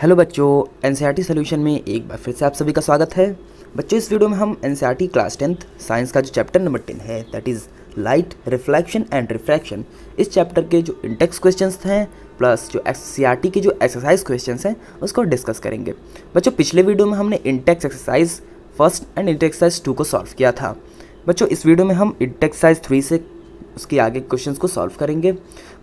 Hello बच्चों N solution में एक बार फिर से आप सभी का स्वागत है। बच्चों, इस वीडियो में हम एन क्लास टेंथ साइंस का जो चैप्टर नंबर टेन है that is light reflection and refraction इस चैप्टर के जो इंटेक्स क्वेश्चंस हैं प्लस जो एस के जो एक्सरसाइज क्वेश्चंस हैं, उसको डिस्कस करेंगे। बच्चों, पिछले वीडियो में हमने इंटेक्स एक्सरसाइज फ़र्स्ट एंड इंटेक्साइज टू को सॉल्व किया था। बच्चों, इस वीडियो में हम इंटेक्साइज थ्री से उसके आगे क्वेश्चंस को सॉल्व करेंगे।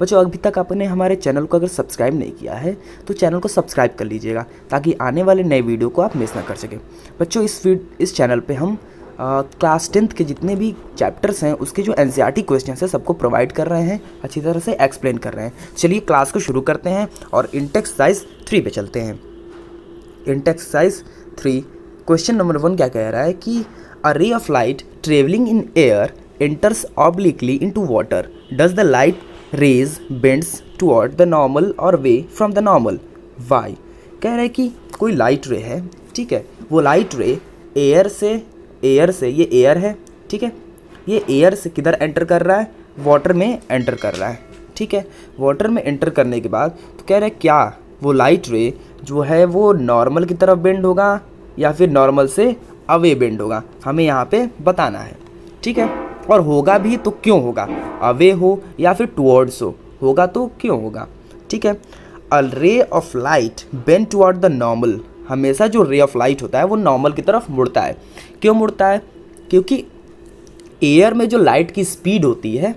बच्चों, अभी तक आपने हमारे चैनल को अगर सब्सक्राइब नहीं किया है तो चैनल को सब्सक्राइब कर लीजिएगा, ताकि आने वाले नए वीडियो को आप मिस ना कर सकें। बच्चों, इस इस चैनल पे हम क्लास टेंथ के जितने भी चैप्टर्स हैं, उसके जो एन क्वेश्चन है, सबको प्रोवाइड कर रहे हैं, अच्छी तरह से एक्सप्लेन कर रहे हैं। चलिए क्लास को शुरू करते हैं और इंटेक्साइज थ्री पे चलते हैं। इंटेक्साइज थ्री क्वेश्चन नंबर वन क्या कह रहा है कि a ray of light travelling in air enters obliquely into water. Does the light rays bends toward the normal or way from the normal? Why? कह रहा कि कोई लाइट रे है, ठीक है? वो लाइट रे एयर से एयर से, ये एयर है, ठीक है? ये एयर से किधर एंटर कर रहा है? वाटर में एंटर कर रहा है, ठीक है? वाटर में एंटर करने के बाद तो कह रहा है, क्या वो लाइट रे जो है वो नॉर्मल की तरफ़ बेंड होगा या फिर नॉर्मल से अवे बेंड होगा? हमें यहाँ पे बताना है, ठीक है? और होगा भी तो क्यों होगा? अवे हो या फिर टुवर्ड्स हो? होगा तो क्यों होगा? ठीक है? A ray of light bend toward the normal हमेशा जो रे ऑफ़ लाइट होता है, वो नॉर्मल की तरफ़ मुड़ता है। क्यों मुड़ता है? क्योंकि एयर में जो लाइट की स्पीड होती है,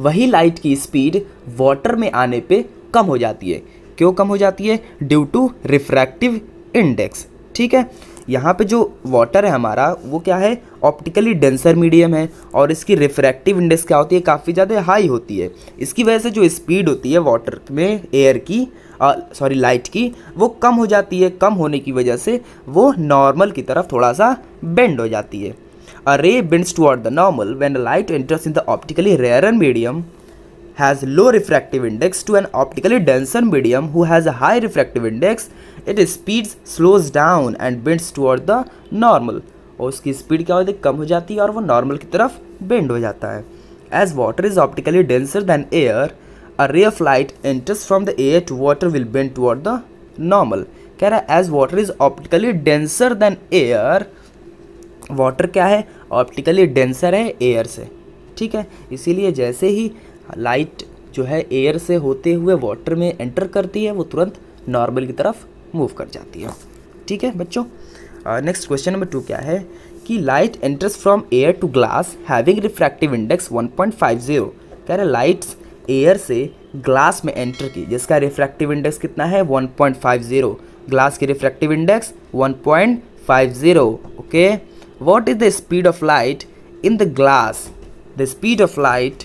वही लाइट की स्पीड वाटर में आने पे कम हो जाती है। क्यों कम हो जाती है? ड्यू टू रिफ्रैक्टिव इंडेक्स ठीक है? यहाँ पे जो वाटर है हमारा वो क्या है? ऑप्टिकली डेंसर मीडियम है और इसकी रिफ्रैक्टिव इंडेक्स क्या होती है? काफ़ी ज़्यादा हाई होती है। इसकी वजह से जो स्पीड होती है वाटर में एयर की सॉरी लाइट की वो कम हो जाती है। कम होने की वजह से वो नॉर्मल की तरफ़ थोड़ा सा बेंड हो जाती है। A ray bends toward the normal when light enters in the optically rare medium low refractive index to an optically denser medium who has a high refractive index, it speeds slows down and bends toward the normal. और उसकी speed क्या होती है? कम हो जाती है और वो नॉर्मल की तरफ़ बेंड हो जाता है। As water is optically denser than air a ray of light enters from the air to water will bend toward the normal कह रहा है as water is optically denser than air water क्या है? Optically denser है air से। ठीक है? इसीलिए जैसे ही लाइट जो है एयर से होते हुए वाटर में एंटर करती है, वो तुरंत नॉर्मल की तरफ़ मूव कर जाती है। ठीक है बच्चों? नेक्स्ट क्वेश्चन नंबर टू क्या है? कि light enters from air to glass having refractive index 1.50 कह रहे लाइट्स एयर से ग्लास में एंटर की। जिसका रिफ्रैक्टिव इंडेक्स कितना है? 1.50 ग्लास की refractive index 1.50 okay what is the speed of light in the glass the speed of light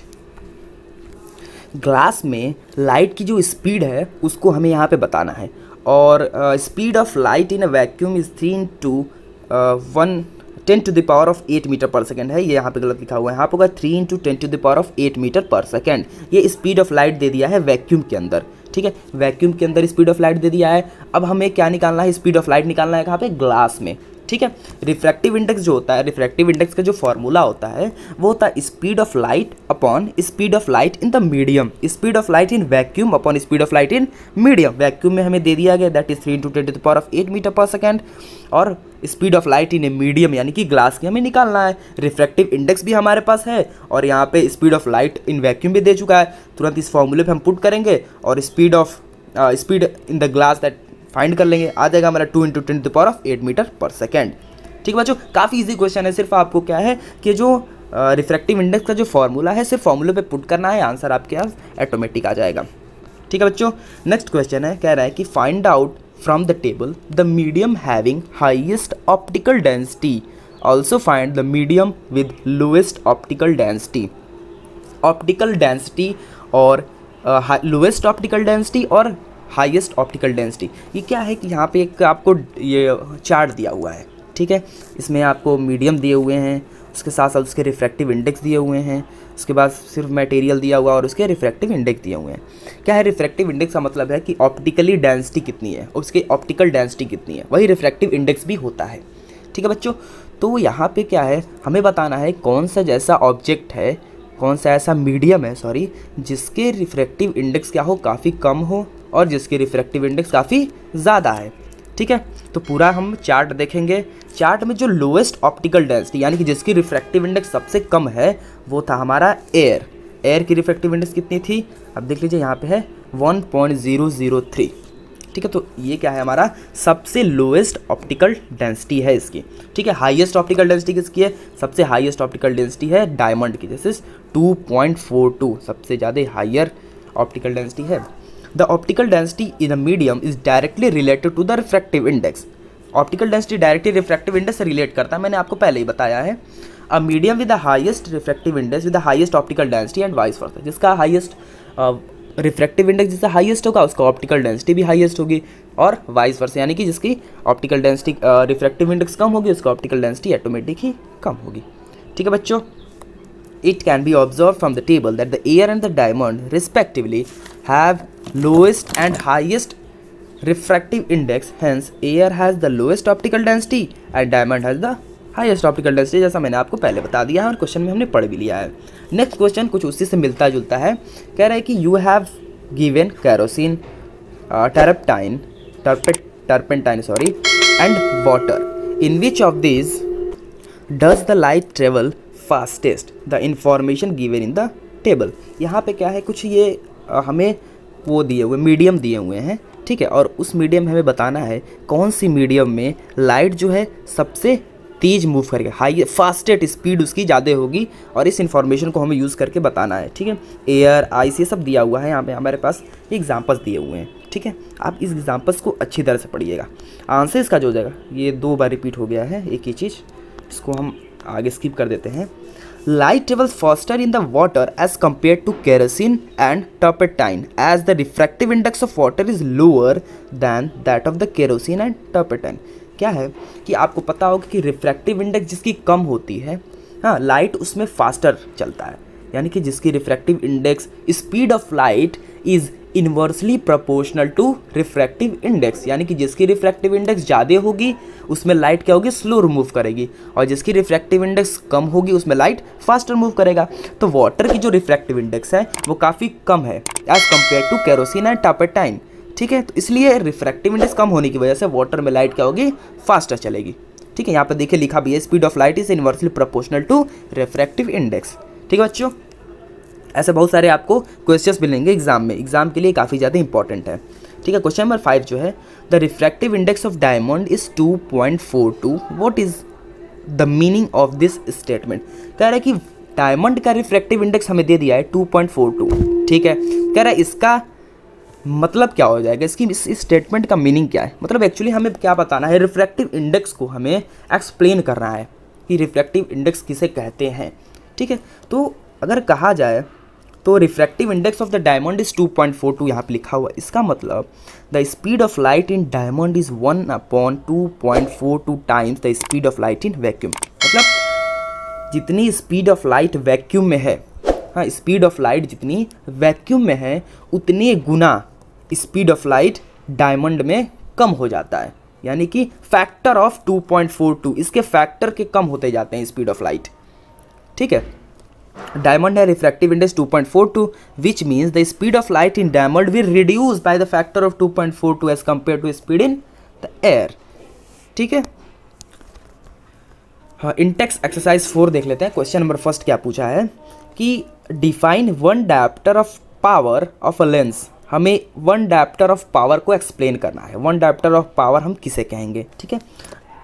glass में लाइट की जो स्पीड है, उसको हमें यहाँ पे बताना है। और speed of light in a vacuum is three into one ten to the power of eight metre per second है, ये यहाँ पे गलत लिखा हुआ है। यहाँ पर होगा three into ten to the power of eight metre per second ये स्पीड ऑफ़ लाइट दे दिया है वैक्यूम के अंदर। ठीक है? वैक्यूम के अंदर स्पीड ऑफ़ लाइट दे दिया है। अब हमें क्या निकालना है? स्पीड ऑफ़ लाइट निकालना है कहाँ पे? ग्लास में। ठीक है? रिफ्रैक्टिव इंडेक्स जो होता है रिफ्रैक्टिव इंडेक्स का जो फॉर्मूला होता है, वो होता है speed of light upon speed of light in the medium speed of light in vacuum upon speed of light in medium vacuum में हमें दे दिया गया that is three into ten to power of eight metre per second और speed of light in a medium यानी कि glass की हमें निकालना है। रिफ्रैक्टिव इंडेक्स भी हमारे पास है, और यहाँ पे speed of light in vacuum भी दे चुका है। तुरंत इस फॉर्मूले पे हम पुट करेंगे, और speed of speed in the glass that find कर लेंगे। आ जाएगा हमारा two into ten power of eight metre per second ठीक है बच्चों, काफ़ी इजी क्वेश्चन है। सिर्फ़ आपको क्या है कि जो रिफ्रैक्टिव इंडेक्स का जो फॉर्मूला है, सिर्फ़ फॉर्मूले पे पुट करना है। आंसर आपके पास ऑटोमेटिक आ जाएगा। ठीक है बच्चों नेक्स्ट क्वेश्चन है। कह रहा है कि find out from the table the medium having highest optical density also find the medium with lowest optical density optical density और लोएस्ट ऑप्टिकल डेंसिटी और हाईएस्ट ऑप्टिकल डेंसिटी ये क्या है कि यहाँ पे एक आपको ये चार्ट दिया हुआ है, ठीक है? इसमें आपको मीडियम दिए हुए हैं, उसके साथ साथ उसके रिफ्रैक्टिव इंडेक्स दिए हुए हैं, उसके बाद सिर्फ़ मटेरियल दिया हुआ और उसके रिफ्रैक्टिव इंडेक्स दिए हुए हैं। क्या है रिफ्रैक्टिव इंडेक्स का मतलब है कि ऑप्टिकली डेंसिटी कितनी है उसकी ऑप्टिकल डेंसिटी कितनी है? वही रिफ्रैक्टिव इंडेक्स भी होता है, ठीक है बच्चों? तो यहाँ पे क्या है, हमें बताना है कौन सा जैसा ऑब्जेक्ट है, कौन सा ऐसा मीडियम है सॉरी जिसके रिफ्रैक्टिव इंडेक्स क्या हो, काफ़ी कम हो और जिसकी रिफ्रैक्टिव इंडेक्स काफ़ी ज़्यादा है। ठीक है? तो पूरा हम चार्ट देखेंगे। चार्ट में जो लोएस्ट ऑप्टिकल डेंसिटी यानी कि जिसकी रिफ्रैक्टिव इंडेक्स सबसे कम है, वो था हमारा एयर एयर की रिफ्रैक्टिव इंडेक्स कितनी थी? अब देख लीजिए, यहाँ पे है 1.003 ठीक है? तो ये क्या है हमारा सबसे लोएस्ट ऑप्टिकल डेंसिटी है इसकी। ठीक है? हाईएस्ट ऑप्टिकल डेंसिटी किसकी है? सबसे हाईएस्ट ऑप्टिकल डेंसिटी है डायमंड की। जैसे 2.42 सबसे ज़्यादा हाइयर ऑप्टिकल डेंसिटी है। The optical density in a medium is directly related to the refractive index optical density directly refractive index से रिलेट करता है, मैंने आपको पहले ही बताया है। A medium with the highest refractive index with the highest optical density and vice versa जिसका हाईएस्ट रिफ्रैक्टिव इंडेक्स जिसका हाईएस्ट होगा, उसका ऑप्टिकल डेंसिटी भी हाईएस्ट होगी और वाइस वर्सा यानी कि जिसकी ऑप्टिकल डेंसिटी रिफ्रैक्टिव इंडेक्स कम होगी, उसका ऑप्टिकल डेंसिटी ऑटोमेटिक ही कम होगी। ठीक है बच्चों? It can be observed from the table that the air and the diamond respectively have lowest and highest refractive index. Hence air has the lowest optical density and diamond has the highest optical density, जैसा मैंने आपको पहले बता दिया है और question में हमने पढ़ भी लिया है। नेक्स्ट क्वेश्चन कुछ उसी से मिलता जुलता है। कह रहा है कि you have given kerosene turpentine turpentine sorry and water in which of this does the light travel fastest the information given in the table यहाँ पे क्या है? कुछ ये हमें वो दिए हुए मीडियम दिए हुए हैं, ठीक है? और उस मीडियम में हमें बताना है कौन सी मीडियम में लाइट जो है सबसे तेज मूव करेगा हाई फास्टेस्ट स्पीड उसकी ज़्यादा होगी और इस इन्फॉर्मेशन को हमें यूज़ करके बताना है, ठीक है? एयर आइस ये सब दिया हुआ है यहाँ पे, हमारे पास एग्जाम्पल्स दिए हुए हैं, ठीक है? आप इस एग्जाम्पल्स को अच्छी तरह से पढ़िएगा। आंसर इसका जो हो जाएगा, ये दो बार रिपीट हो गया है, एक ही चीज़, इसको हम आगे स्किप कर देते हैं। Light travels faster in the water as compared to kerosene and turpentine as the refractive index of water is lower than that of the kerosene and turpentine क्या है कि आपको पता होगा कि रिफ्रैक्टिव इंडेक्स जिसकी कम होती है हाँ लाइट उसमें फास्टर चलता है यानी कि जिसकी refractive index speed of light is inversely proportional to refractive index यानी कि जिसकी रिफ्रैक्टिव इंडेक्स ज़्यादा होगी, उसमें लाइट क्या होगी? स्लो मूव करेगी। और जिसकी रिफ्रैक्टिव इंडेक्स कम होगी, उसमें लाइट फास्टर मूव करेगा। तो वाटर की जो रिफ्रैक्टिव इंडेक्स है, वो काफ़ी कम है as compare to kerosene and turpentine ठीक है? तो इसलिए रिफ्रैक्टिव इंडेक्स कम होने की वजह से वाटर में लाइट क्या होगी? फास्टर चलेगी। ठीक है, यहाँ पर देखिए लिखा भी है speed of light is inversely proportional to refractive index ठीक है, बच्चों? ऐसे बहुत सारे आपको क्वेश्चंस मिलेंगे एग्ज़ाम में। एग्ज़ाम के लिए काफ़ी ज़्यादा इंपॉर्टेंट है। ठीक है क्वेश्चन नंबर फाइव जो है the refractive index of diamond is two point four two what is the meaning of this statement कह रहा है कि डायमंड का रिफ्रैक्टिव इंडेक्स हमें दे दिया है टू पॉइंट फोर टू ठीक है, कह रहा है इसका मतलब क्या हो जाएगा? इसकी, इस स्टेटमेंट का मीनिंग क्या है? मतलब एक्चुअली हमें क्या बताना है? रिफ्रैक्टिव इंडेक्स को हमें एक्सप्लेन करना है कि रिफ्रैक्टिव इंडेक्स किसे कहते हैं। ठीक है तो अगर कहा जाए तो refractive index of the diamond is 2.42 point four two यहाँ पर लिखा हुआ इसका मतलब the speed of light in diamond is one upon two point four two times the speed of light in vacuum मतलब जितनी स्पीड ऑफ़ लाइट वैक्यूम में है हाँ स्पीड ऑफ़ लाइट जितनी वैक्यूम में है, उतने गुना स्पीड ऑफ़ लाइट डायमंड में कम हो जाता है। यानी कि फैक्टर ऑफ़ 2.42 इसके फैक्टर के कम होते जाते हैं स्पीड ऑफ़ लाइट ठीक है? Diamond has refractive index 2.42 which means the speed of light in diamond will reduce by the factor of 2.42 as compared to speed in the air. ठीक है? हाँ इंटेक्स एक्सरसाइज फोर देख लेते हैं। Question number first क्या पूछा है? कि define one diopter of power of a lens हमें वन डायप्टर ऑफ़ पावर को एक्सप्लेन करना है। वन डायप्टर ऑफ़ पावर हम किसे कहेंगे? ठीक है?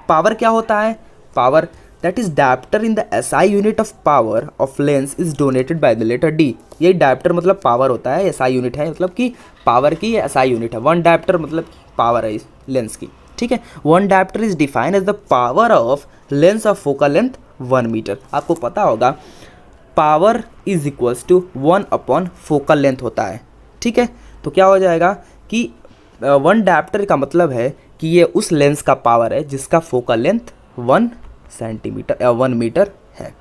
पावर क्या होता है? Power that is diopter in the SI unit of power of lens is denoted by the letter D ये डायप्टर मतलब पावर होता है आई यूनिट है मतलब कि पावर की एस आई यूनिट है। वन डायप्टर मतलब पावर है इस लेंस की, ठीक है? One diopter is define as the power of lens of focal length one metre आपको पता होगा power is equals to one upon focal length होता है, ठीक है? तो क्या हो जाएगा कि वन डायप्टर का मतलब है कि ये उस लेंस का पावर है जिसका फोकल लेंथ वन सेंटीमीटर, या वन मीटर है।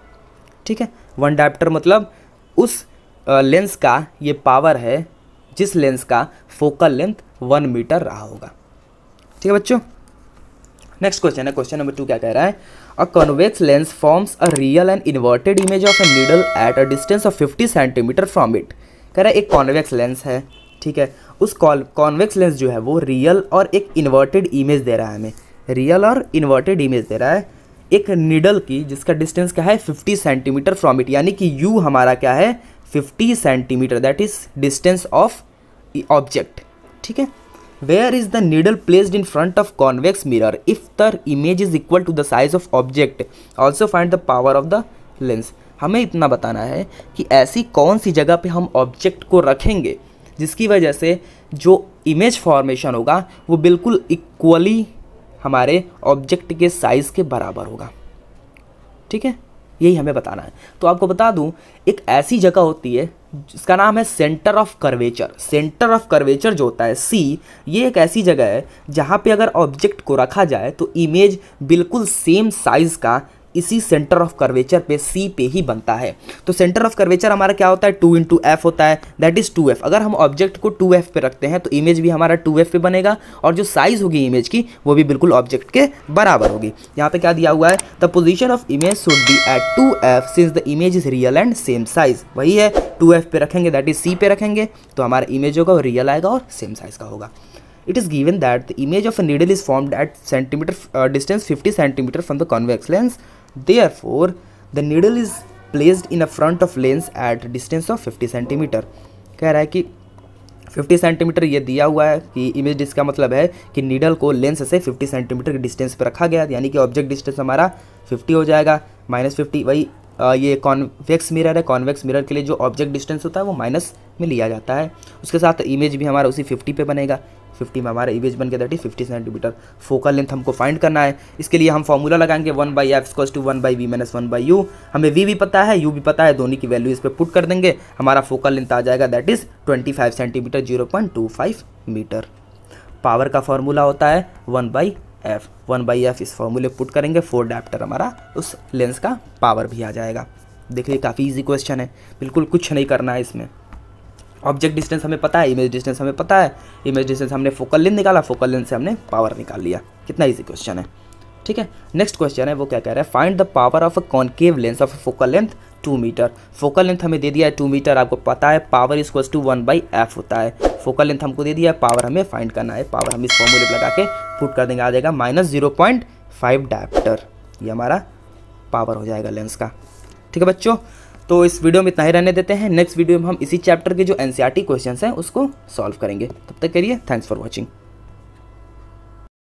ठीक है? वन डायप्टर मतलब उस लेंस का ये पावर है, जिस लेंस का फोकल लेंथ वन मीटर रहा होगा। ठीक है बच्चों? नेक्स्ट क्वेश्चन है। क्वेश्चन नंबर टू क्या कह रहा है? A convex lens forms a real and inverted image of a needle at a distance of 50 centimetre from it कह रहा है एक कॉन्वेक्स लेंस है। ठीक है? उस कॉन्वेक्स लेंस जो है वो रियल और एक इन्वर्टेड इमेज दे रहा है हमें। रियल और इन्वर्टेड इमेज दे रहा है। एक निडल की, जिसका डिस्टेंस क्या है? 50 सेंटीमीटर फ्रॉम इट यानी कि यू हमारा क्या है? 50 centimetre that is distance of object ठीक है? Where is the needle placed in front of convex mirror if the image is equal to the size of object also find the power of the lens हमें इतना बताना है कि ऐसी कौन सी जगह पे हम ऑब्जेक्ट को रखेंगे, जिसकी वजह से जो इमेज फॉर्मेशन होगा, वो बिल्कुल इक्वली हमारे ऑब्जेक्ट के साइज़ के बराबर होगा। ठीक है? यही हमें बताना है। तो आपको बता दूँ, एक ऐसी जगह होती है, जिसका नाम है centre of curvature centre of curvature जो होता है सी ये एक ऐसी जगह है, जहाँ पे अगर ऑब्जेक्ट को रखा जाए तो इमेज बिल्कुल सेम साइज़ का इसी सेंटर ऑफ़ कर्वेचर पे सी पे ही बनता है। तो सेंटर ऑफ़ कर्वेचर हमारा क्या होता है? टू इंटू एफ़ होता है। दैट इज़ टू एफ़ अगर हम ऑब्जेक्ट को टू एफ़ पे रखते हैं तो इमेज भी हमारा टू एफ़ पे बनेगा और जो साइज़ होगी इमेज की वो भी बिल्कुल ऑब्जेक्ट के बराबर होगी। यहाँ पे क्या दिया हुआ है? The position of image should be at two F since the image is real and same size वही है टू एफ़ पे रखेंगे दैट इज़ सी पे रखेंगे तो हमारा इमेज होगा वो रियल आएगा और सेम साइज़ का होगा। Is given that the image of a needle is formed at centimeter uh, distance 50 centimeter from the convex lens. Therefore the needle is placed in a front of lens at distance of 50 centimeter. कह रहा है कि 50 centimetre ये दिया हुआ है कि image इसका मतलब है कि नीडल को लेंस से 50 सेंटीमीटर के डिस्टेंस पर रखा गया यानी कि ऑब्जेक्ट डिस्टेंस हमारा 50 हो जाएगा माइनस फिफ्टी वही आ, ये कॉन्वेक्स मिरर है। कॉन्वेक्स मिरर के लिए जो ऑब्जेक्ट डिस्टेंस होता है वो माइनस में लिया जाता है। उसके साथ इमेज भी हमारा उसी 50 पे बनेगा। 50 में। हमारा इमेज बन गया that is fifty centimetre focal length हमको फाइंड करना है। इसके लिए हम फॉर्मूला लगाएँगे one by F स्कोस to one by V minus one by U हमें वी भी पता है यू भी पता है दोनों की वैल्यू इस पर पुट कर देंगे। हमारा फोकल लेंथ आ जाएगा that is twenty five centimetre zero point two five metre power का फॉर्मूला होता है one by F one by F इस फॉर्मूले पुट करेंगे फोर डैप्टर हमारा उस लेंस का पावर भी आ जाएगा। देखिए, काफ़ी इजी क्वेश्चन है। बिल्कुल कुछ नहीं करना है इसमें। ऑब्जेक्ट डिस्टेंस हमें पता है इमेज डिस्टेंस हमें पता है। इमेज डिस्टेंस हमने फोकल लेंथ निकाला फोकल लेंथ से हमने पावर निकाल लिया। कितना इजी क्वेश्चन है। ठीक है? नेक्स्ट क्वेश्चन है, वो क्या कह रहा है? Find the power of a concave lens of focal length two metre focal length हमें दे दिया है टू मीटर आपको पता है power is to one by F होता है। फोकल लेंथ हमको दे दिया है पावर हमें फाइंड करना है। पावर हम इस फॉर्मूले लगा के पुट कर देंगे, आ जाएगा minus zero point five diopter ये हमारा पावर हो जाएगा लेंस का। ठीक है बच्चों? तो इस वीडियो में इतना ही रहने देते हैं। नेक्स्ट वीडियो में हम इसी चैप्टर के जो एन क्वेश्चन हैं, उसको सॉल्व करेंगे। तब तक करिए थैंक्स फॉर वॉचिंग